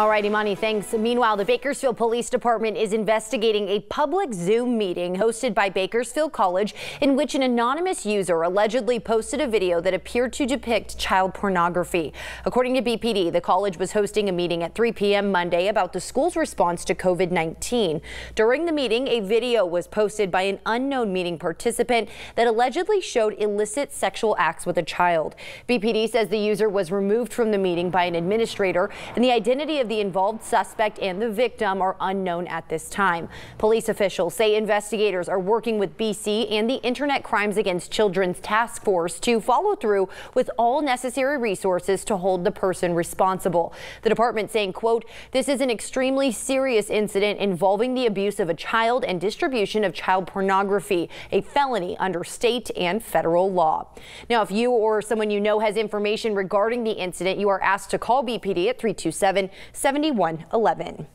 All right, Imani, thanks. Meanwhile, the Bakersfield Police Department is investigating a public Zoom meeting hosted by Bakersfield College in which an anonymous user allegedly posted a video that appeared to depict child pornography. According to BPD, the college was hosting a meeting at 3 p.m. Monday about the school's response to COVID-19. During the meeting, a video was posted by an unknown meeting participant that allegedly showed illicit sexual acts with a child. BPD says the user was removed from the meeting by an administrator and the identity of the involved suspect and the victim are unknown at this time. Police officials say investigators are working with BC and the Internet Crimes Against Children's Task Force to follow through with all necessary resources to hold the person responsible. The department saying, quote, this is an extremely serious incident involving the abuse of a child and distribution of child pornography, a felony under state and federal law. Now, if you or someone you know has information regarding the incident, you are asked to call BPD at 327 7111.